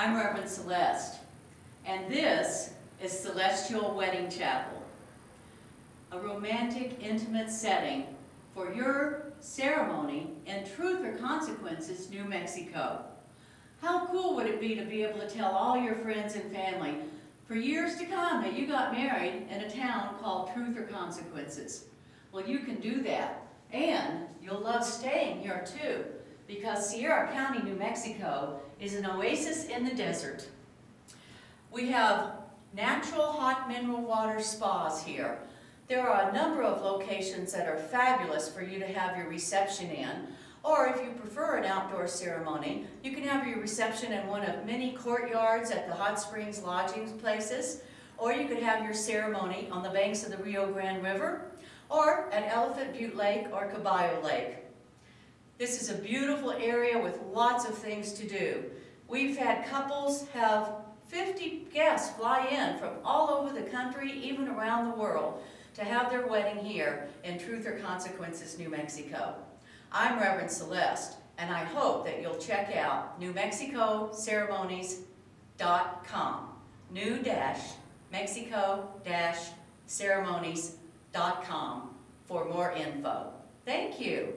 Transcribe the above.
I'm Reverend Celeste, and this is Celestial Wedding Chapel, a romantic, intimate setting for your ceremony in Truth or Consequences, New Mexico. How cool would it be to be able to tell all your friends and family for years to come that you got married in a town called Truth or Consequences? Well, you can do that, and you'll love staying here too, because Sierra County, New Mexico is an oasis in the desert. We have natural hot mineral water spas here. There are a number of locations that are fabulous for you to have your reception in. Or if you prefer an outdoor ceremony, you can have your reception in one of many courtyards at the Hot Springs lodging places, or you could have your ceremony on the banks of the Rio Grande River, or at Elephant Butte Lake or Caballo Lake. This is a beautiful area with lots of things to do. We've had couples have 50 guests fly in from all over the country, even around the world, to have their wedding here in Truth or Consequences, New Mexico. I'm Reverend Celeste, and I hope that you'll check out newmexicoceremonies.com. New-mexico-ceremonies.com for more info. Thank you.